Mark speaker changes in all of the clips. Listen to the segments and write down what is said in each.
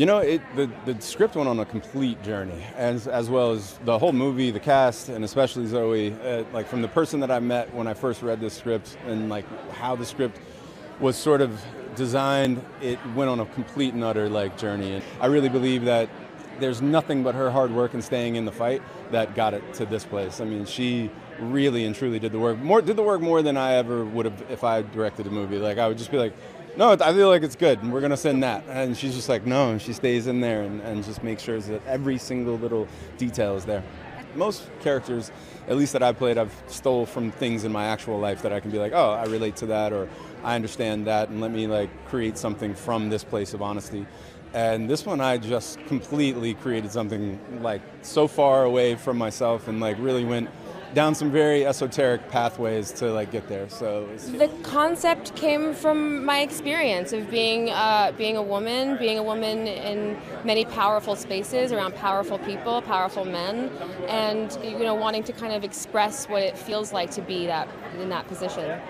Speaker 1: You know, it, the, the script went on a complete journey, as, as well as the whole movie, the cast, and especially Zoe. Uh, like from the person that I met when I first read this script, and like how the script was sort of designed, it went on a complete and utter like journey. And I really believe that there's nothing but her hard work and staying in the fight that got it to this place. I mean, she really and truly did the work more did the work more than I ever would have if I directed a movie. Like I would just be like, no, I feel like it's good, and we're gonna send that. And she's just like, no, and she stays in there and, and just makes sure that every single little detail is there. Most characters, at least that I played, I've stole from things in my actual life that I can be like, oh, I relate to that, or I understand that, and let me like create something from this place of honesty. And this one, I just completely created something like so far away from myself, and like really went down some very esoteric pathways to like get there. So
Speaker 2: the concept came from my experience of being uh, being a woman, being a woman in many powerful spaces around powerful people, powerful men, and you know wanting to kind of express what it feels like to be that in that position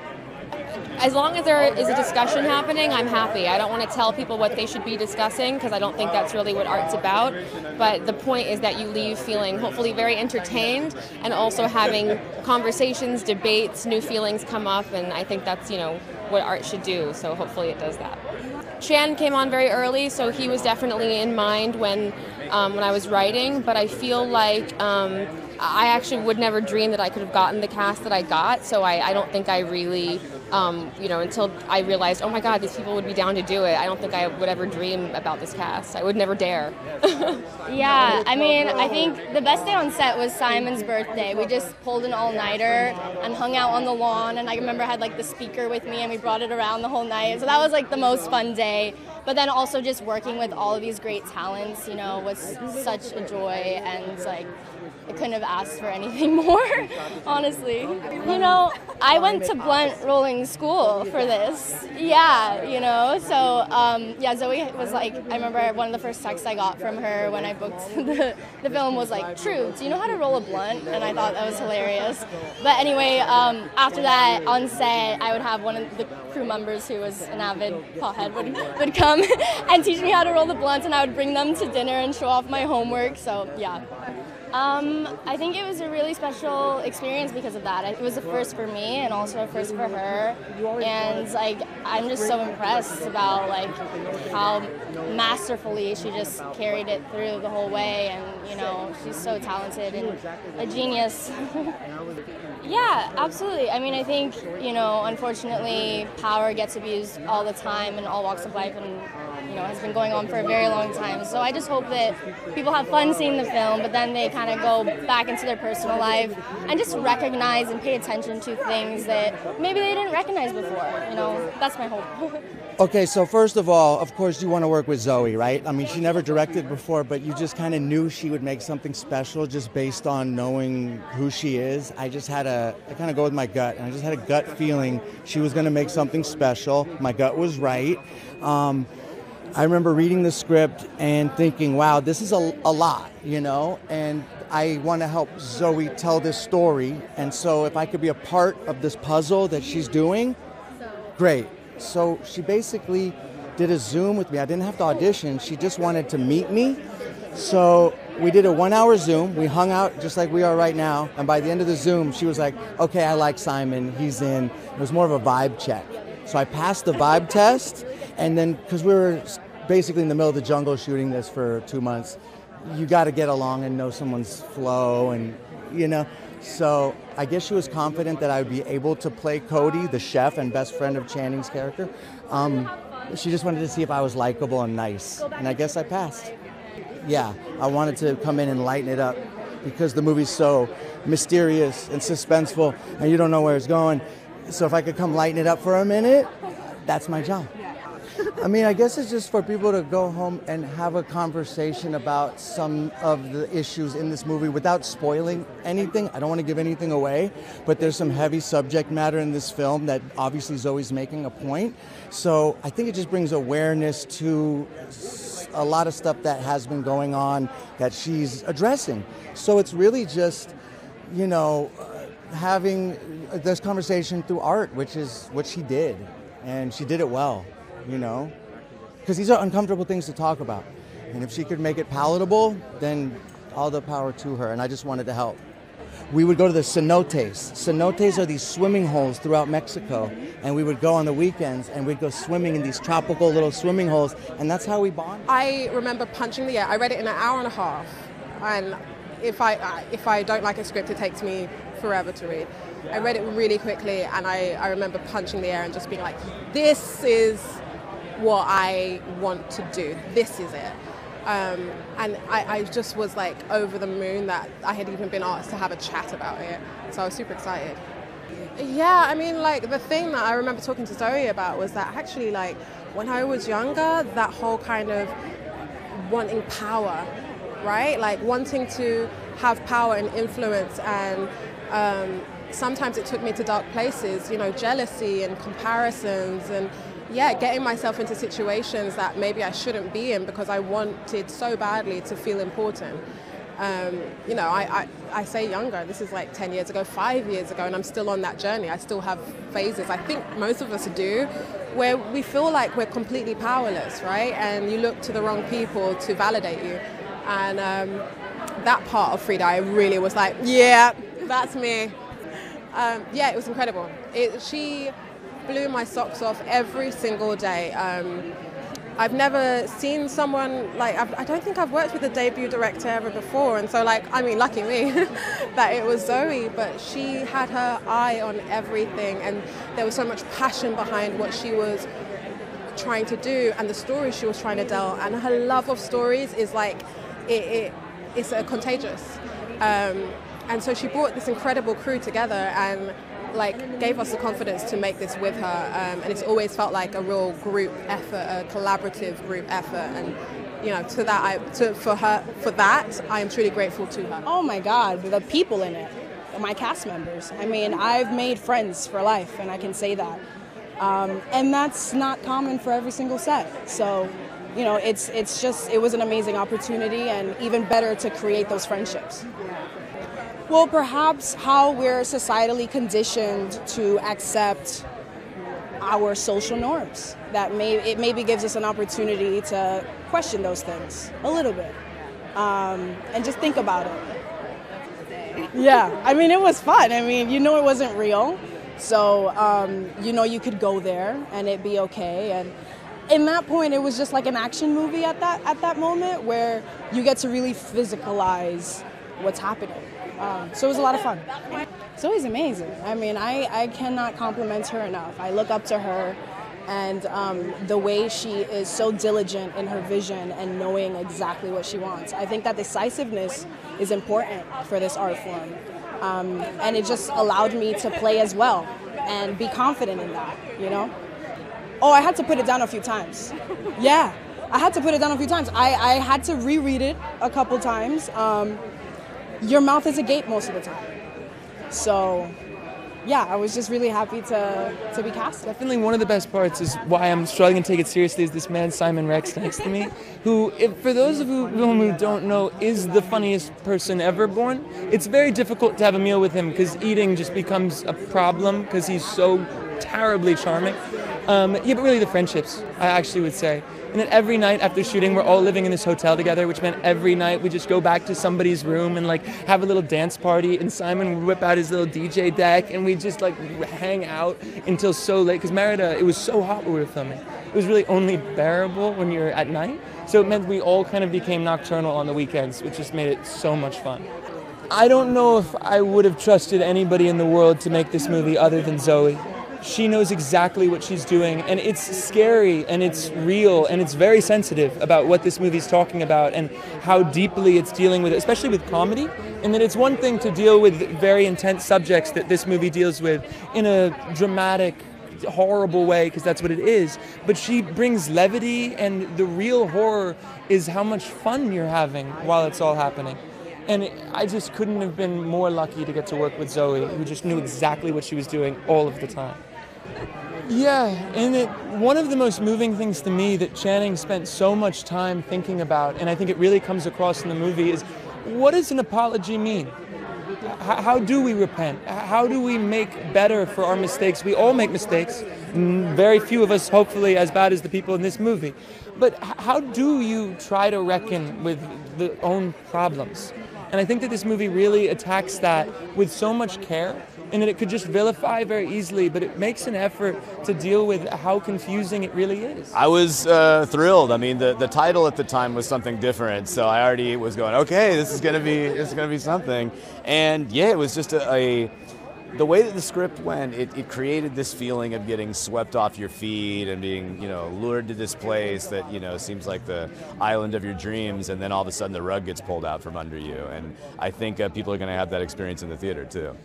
Speaker 2: as long as there is a discussion happening, I'm happy. I don't want to tell people what they should be discussing because I don't think that's really what art's about. But the point is that you leave feeling hopefully very entertained and also having conversations, debates, new feelings come up, and I think that's you know what art should do. So hopefully it does that. Chan came on very early, so he was definitely in mind when um, when I was writing. But I feel like. Um, I actually would never dream that I could have gotten the cast that I got, so I, I don't think I really um, you know, until I realized, oh my God, these people would be down to do it. I don't think I would ever dream about this cast. I would never dare.
Speaker 3: yeah, I mean, I think the best day on set was Simon's birthday. We just pulled an all-nighter and hung out on the lawn, and I remember I had like the speaker with me, and we brought it around the whole night. So that was like the most fun day. But then also just working with all of these great talents, you know, was such a joy, and like I couldn't have asked for anything more, honestly. You know, I went to Blunt Rolling School for this. Yeah, you know, so um, yeah, Zoe was like, I remember one of the first texts I got from her when I booked the, the film was like, Trew, do you know how to roll a blunt? And I thought that was hilarious. But anyway, um, after that, on set, I would have one of the crew members who was an avid pothead would, would come and teach me how to roll the blunts, and I would bring them to dinner and show off my homework. So yeah. Um, I think it was a really special experience because of that. It was a first for me and also a first for her. And like I'm just so impressed about like how masterfully she just carried it through the whole way and you know, she's so talented and a genius. yeah, absolutely. I mean, I think, you know, unfortunately power gets abused all the time in all walks of life and you know, has been going on for a very long time. So I just hope that people have fun seeing the film, but then they kind of go back into their personal life and just recognize and pay attention to things that maybe they didn't recognize before. You know, that's my hope.
Speaker 4: okay, so first of all, of course, you want to work with Zoe, right? I mean, she never directed before, but you just kind of knew she would make something special just based on knowing who she is. I just had a, I kind of go with my gut, and I just had a gut feeling she was going to make something special. My gut was right. Um, I remember reading the script and thinking, wow, this is a, a lot, you know, and I want to help Zoe tell this story. And so if I could be a part of this puzzle that she's doing, great. So she basically did a Zoom with me. I didn't have to audition, she just wanted to meet me. So we did a one hour Zoom. We hung out just like we are right now. And by the end of the Zoom, she was like, okay, I like Simon. He's in. It was more of a vibe check. So I passed the vibe test. And then, because we were basically in the middle of the jungle shooting this for two months, you got to get along and know someone's flow and, you know. So I guess she was confident that I would be able to play Cody, the chef and best friend of Channing's character. Um, she just wanted to see if I was likable and nice. And I guess I passed. Yeah, I wanted to come in and lighten it up because the movie's so mysterious and suspenseful and you don't know where it's going. So if I could come lighten it up for a minute, that's my job. I mean, I guess it's just for people to go home and have a conversation about some of the issues in this movie without spoiling anything. I don't want to give anything away, but there's some heavy subject matter in this film that obviously Zoe's making a point. So I think it just brings awareness to a lot of stuff that has been going on that she's addressing. So it's really just, you know, having this conversation through art, which is what she did, and she did it well you know? Because these are uncomfortable things to talk about. And if she could make it palatable, then all the power to her. And I just wanted to help. We would go to the cenotes. Cenotes are these swimming holes throughout Mexico. And we would go on the weekends and we'd go swimming in these tropical little swimming holes. And that's how we bond.
Speaker 5: I remember punching the air. I read it in an hour and a half. And if I, if I don't like a script, it takes me forever to read. I read it really quickly and I, I remember punching the air and just being like, this is what I want to do. This is it. Um, and I, I, just was like over the moon that I had even been asked to have a chat about it. So I was super excited. Yeah, I mean, like the thing that I remember talking to Zoe about was that actually, like when I was younger, that whole kind of wanting power, right? Like wanting to have power and influence, and um, sometimes it took me to dark places, you know, jealousy and comparisons and yeah, getting myself into situations that maybe I shouldn't be in because I wanted so badly to feel important. Um, you know, I, I, I, say younger, this is like 10 years ago, five years ago, and I'm still on that journey. I still have phases, I think most of us do, where we feel like we're completely powerless, right? And you look to the wrong people to validate you. And um, that part of Frida, I really was like, yeah, that's me. Um, yeah, it was incredible. It, she blew my socks off every single day. Um, I've never seen someone like I've, I do not think I've worked with a debut director ever before, and so like I mean, lucky me that it was Zoe, but she had her eye on everything, and there was so much passion behind what she was trying to do and the story she was trying to tell, and her love of stories is like it, it it's uh, contagious. Um, and so she brought this incredible crew together and like gave us the confidence to make this with her, um, and it's always felt like a real group effort, a collaborative group effort, and you know, to that, I, to, for her, for that, I am truly grateful to her.
Speaker 6: Oh my God, the people in it, my cast members. I mean, I've made friends for life, and I can say that, um, and that's not common for every single set. So, you know, it's it's just it was an amazing opportunity, and even better to create those friendships. Well, perhaps how we're societally conditioned to accept our social norms. That may it maybe gives us an opportunity to question those things a little bit, um, and just think about it. Yeah, I mean it was fun. I mean you know it wasn't real, so um, you know you could go there and it'd be okay. And in that point, it was just like an action movie at that at that moment where you get to really physicalize what's happening. Um, so it was a lot of fun. Zoe's amazing. I mean, I, I cannot compliment her enough. I look up to her and um, the way she is so diligent in her vision and knowing exactly what she wants. I think that decisiveness is important for this art form. Um, and it just allowed me to play as well and be confident in that, you know? Oh, I had to put it down a few times. Yeah, I had to put it down a few times. I, I had to reread it a couple times. Um, your mouth is agape most of the time. So, yeah, I was just really happy to, to be cast.
Speaker 7: Definitely one of the best parts is why I'm struggling to take it seriously is this man Simon Rex next to me, who, if, for those of you who don't know, is the funniest person ever born. It's very difficult to have a meal with him because eating just becomes a problem because he's so terribly charming. Um, yeah, but really the friendships, I actually would say. And then every night after shooting, we're all living in this hotel together, which meant every night we just go back to somebody's room and like have a little dance party. And Simon would whip out his little DJ deck, and we just like hang out until so late. Because Merida, it was so hot when we were filming. It was really only bearable when you're at night. So it meant we all kind of became nocturnal on the weekends, which just made it so much fun. I don't know if I would have trusted anybody in the world to make this movie other than Zoe she knows exactly what she's doing and it's scary and it's real and it's very sensitive about what this movie's talking about and how deeply it's dealing with it, especially with comedy and that it's one thing to deal with very intense subjects that this movie deals with in a dramatic horrible way because that's what it is but she brings levity and the real horror is how much fun you're having while it's all happening and I just couldn't have been more lucky to get to work with Zoe, who just knew exactly what she was doing all of the time. Yeah, and it, one of the most moving things to me that Channing spent so much time thinking about, and I think it really comes across in the movie, is what does an apology mean? H- how do we repent? How do we make better for our mistakes? We all make mistakes, mm, very few of us, hopefully, as bad as the people in this movie. But how do you try to reckon with the own problems? And I think that this movie really attacks that with so much care and that it could just vilify very easily, but it makes an effort to deal with how confusing it really is.
Speaker 8: I was uh, thrilled. I mean, the, the title at the time was something different, so I already was going, okay, this is gonna be this is gonna be something. And yeah, it was just a, a the way that the script went, it, it, created this feeling of getting swept off your feet and being, you know, lured to this place that, you know, seems like the island of your dreams, and then all of a sudden the rug gets pulled out from under you. And I think uh, people are going to have that experience in the theater too.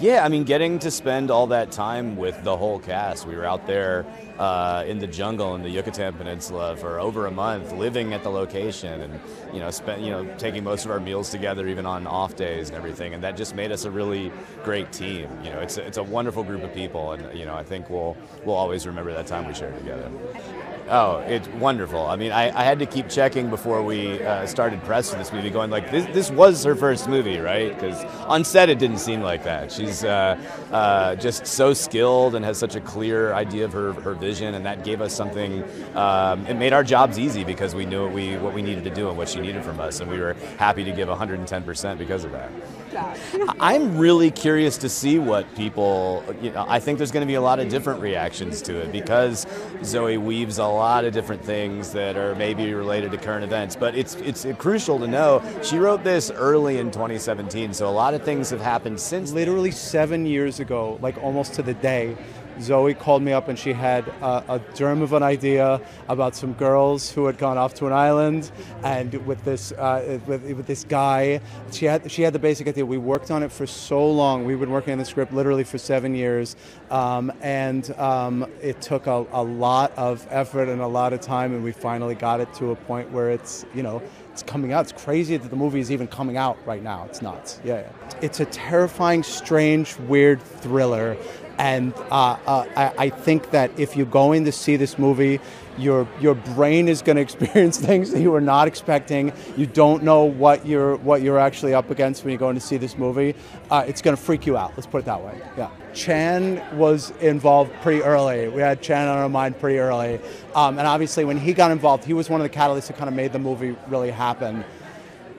Speaker 8: Yeah, I mean, getting to spend all that time with the whole cast. We were out there uh, in the jungle in the Yucatan Peninsula for over a month, living at the location, and you know, spent you know taking most of our meals together, even on off days and everything, and that just made us a really great team. You know, it's a, it's a wonderful group of people, and you know, I think we'll we'll always remember that time we shared together. Oh, it's wonderful. I mean, I, I had to keep checking before we uh, started press for this movie, going like, this, this was her first movie, right? Because on set it didn't seem like that. She's uh, uh, just so skilled and has such a clear idea of her, her vision, and that gave us something. Um, it made our jobs easy because we knew what we what we needed to do and what she needed from us, and we were happy to give 110% because of that. I'm really curious to see what people. You know, I think there's going to be a lot of different reactions to it because Zoe weaves a lot of different things that are maybe related to current events. But it's it's crucial to know she wrote this early in 2017, so a lot of things have happened since.
Speaker 9: Literally seven years ago, like almost to the day, Zoe called me up and she had a, a, germ of an idea about some girls who had gone off to an island, and with this uh, with, with, this guy, she had she had the basic idea. We worked on it for so long. We've been working on the script literally for seven years, um, and um, it took a, a lot of effort and a lot of time, and we finally got it to a point where it's you know it's coming out. It's crazy that the movie is even coming out right now. It's nuts. Yeah, yeah. It's a terrifying, strange, weird thriller and uh, uh, I, I, think that if you're going to see this movie, your your brain is going to experience things that you are not expecting. You don't know what you're what you're actually up against when you're going to see this movie. Uh, it's going to freak you out. Let's put it that way. Yeah. Chan was involved pretty early. We had Chan on our mind pretty early, um, and obviously when he got involved, he was one of the catalysts that kind of made the movie really happen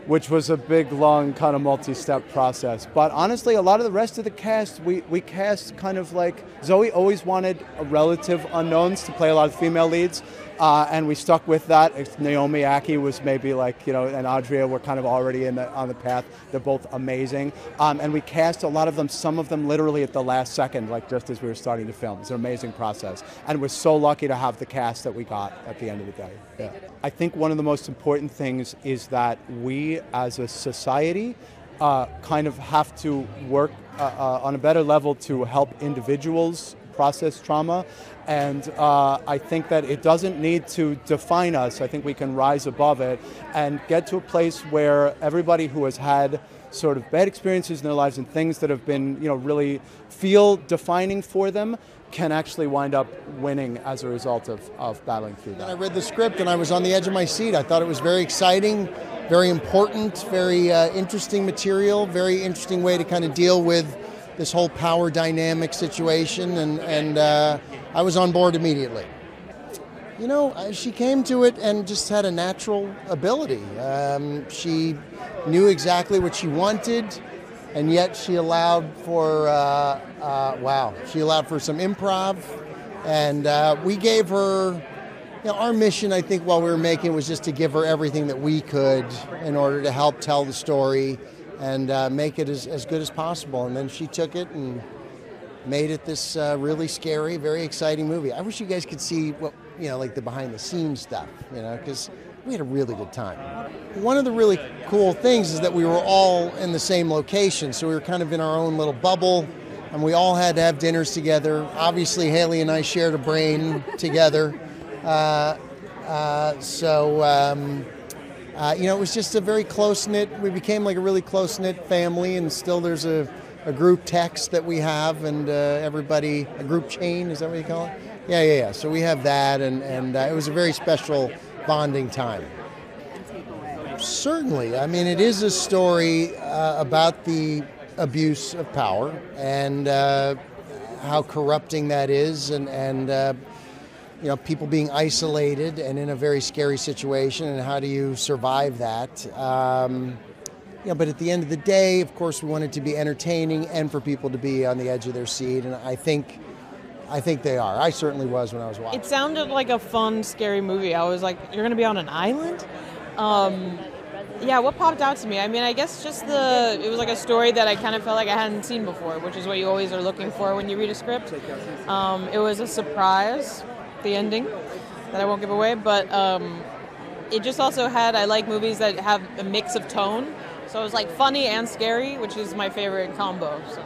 Speaker 9: which was a big, long, kind of multi-step process. But honestly, a lot of the rest of the cast, we, we cast kind of like Zoe always wanted relative unknowns to play a lot of female leads. Uh, and we stuck with that. Naomi Ackie was maybe like, you know, and Adria were kind of already in the, on the path. They're both amazing. Um, and we cast a lot of them, some of them literally at the last second, like just as we were starting to film. It's an amazing process. And we're so lucky to have the cast that we got at the end of the day. Yeah. I think one of the most important things is that we as a society uh, kind of have to work uh, uh, on a better level to help individuals process trauma. And uh, I think that it doesn't need to define us. I think we can rise above it and get to a place where everybody who has had sort of bad experiences in their lives and things that have been, you know, really feel defining for them can actually wind up winning as a result of, of battling through that.
Speaker 10: I read the script and I was on the edge of my seat. I thought it was very exciting, very important, very uh, interesting material, very interesting way to kind of deal with this whole power dynamic situation, and, and uh, I was on board immediately. You know, uh, she came to it and just had a natural ability. Um, she knew exactly what she wanted and yet she allowed for uh, uh, wow she allowed for some improv and uh, we gave her you know, our mission i think while we were making was just to give her everything that we could in order to help tell the story and uh, make it as, as good as possible and then she took it and made it this uh, really scary very exciting movie i wish you guys could see what you know like the behind the scenes stuff you know because we had a really good time. One of the really cool things is that we were all in the same location, so we were kind of in our own little bubble, and we all had to have dinners together. Obviously, Haley and I shared a brain together, uh, uh, so um, uh, you know it was just a very close knit. We became like a really close knit family, and still there's a, a group text that we have, and uh, everybody a group chain is that what you call it? Yeah, yeah, yeah. So we have that, and and uh, it was a very special bonding time. Certainly. I mean, it is a story uh, about the abuse of power and uh, how corrupting that is, and, and you know, people being isolated and in a very scary situation, and how do you survive that? Um, you know, but at the end of the day, of course, we want it to be entertaining and for people to be on the edge of their seat. And I think I think they are. I certainly was when I was watching.
Speaker 11: It sounded like a fun, scary movie. I was like, "You're going to be on an island." Um, yeah, what popped out to me? I mean, I guess just the it was like a story that I kind of felt like I hadn't seen before, which is what you always are looking for when you read a script. Um, it was a surprise, the ending, that I won't give away, but um, it just also had. I like movies that have a mix of tone, so it was like funny and scary, which is my favorite combo. So.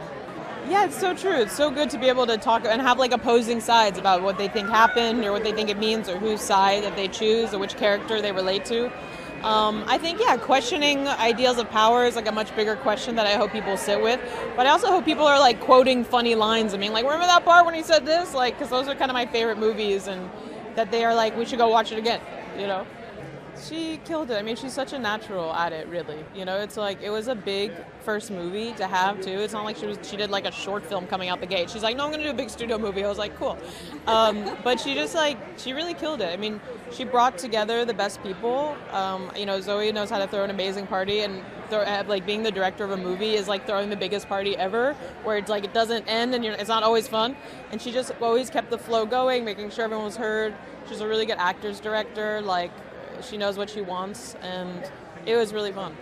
Speaker 11: Yeah, it's so true. It's so good to be able to talk and have like opposing sides about what they think happened or what they think it means or whose side that they choose or which character they relate to. Um, I think, yeah, questioning ideals of power is like a much bigger question that I hope people sit with. But I also hope people are like quoting funny lines. I mean, like, remember that part when he said this? Like, because those are kind of my favorite movies and that they are like, we should go watch it again, you know? She killed it. I mean, she's such a natural at it, really. You know, it's like it was a big first movie to have too. It's not like she was she did like a short film coming out the gate. She's like, no, I'm gonna do a big studio movie. I was like, cool. Um, but she just like she really killed it. I mean, she brought together the best people. Um, you know, Zoe knows how to throw an amazing party, and throw, like being the director of a movie is like throwing the biggest party ever, where it's like it doesn't end and it's not always fun. And she just always kept the flow going, making sure everyone was heard. She's a really good actors director. Like she knows what she wants, and it was really fun.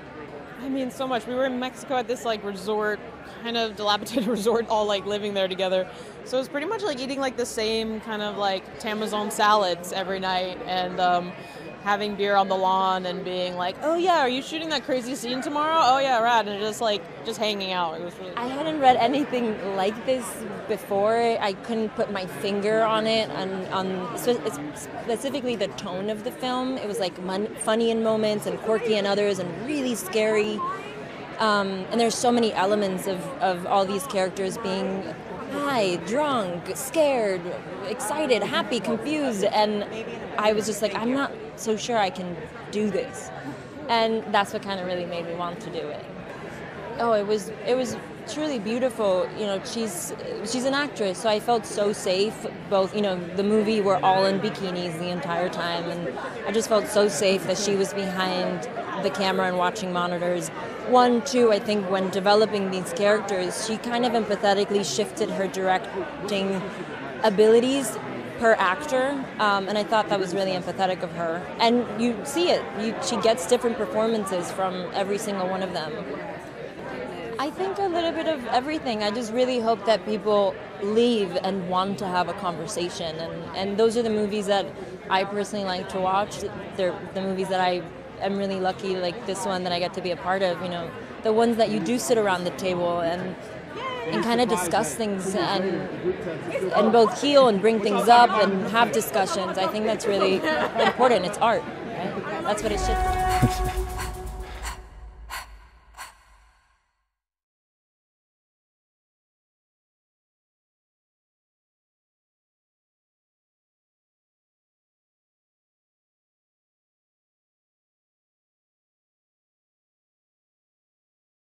Speaker 11: I mean, so much. We were in Mexico at this like resort, kind of dilapidated resort, all like living there together. So it was pretty much like eating like the same kind of like tamazon salads every night, and um, having beer on the lawn and being like, "Oh yeah, are you shooting that crazy scene tomorrow? Oh yeah, rad!" And just like just hanging out. It was really.
Speaker 12: I hadn't read anything like this before. I couldn't put my finger on it, on on specifically the tone of the film. It was like funny in moments and quirky in others, and really scary. Um, and there's so many elements of, of all these characters being high, drunk, scared, excited, happy, confused, and I was just like, I'm not so sure I can do this, and that's what kind of really made me want to do it. Oh, it was it was truly beautiful. You know, she's she's an actress, so I felt so safe. Both, you know, the movie we're all in bikinis the entire time, and I just felt so safe that she was behind the camera and watching monitors. One, two, I think when developing these characters, she kind of empathetically shifted her directing abilities per actor, um, and I thought that was really empathetic of her. And you see it; you, she gets different performances from every single one of them. I think a little bit of everything. I just really hope that people leave and want to have a conversation, and and those are the movies that I personally like to watch. They're the movies that I am really lucky, like this one that I get to be a part of. You know, the ones that you do sit around the table and and kind of discuss things and and both heal and bring things up and have discussions. I think that's really important. It's art. Right? That's what it should be.